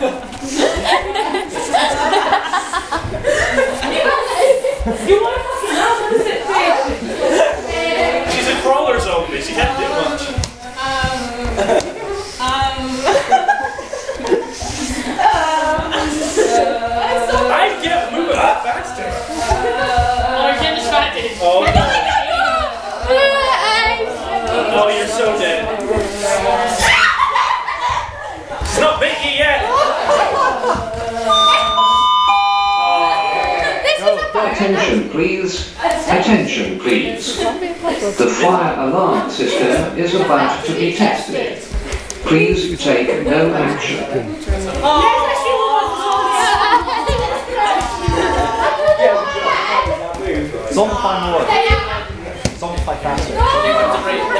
You want to fucking? She's a crawler zombie. She can't do much. Get moving that faster. Oh, you're so dead. Attention, please. Attention, please. The fire alarm system is about to be tested. Please take no action. Zombify more. Zombify faster.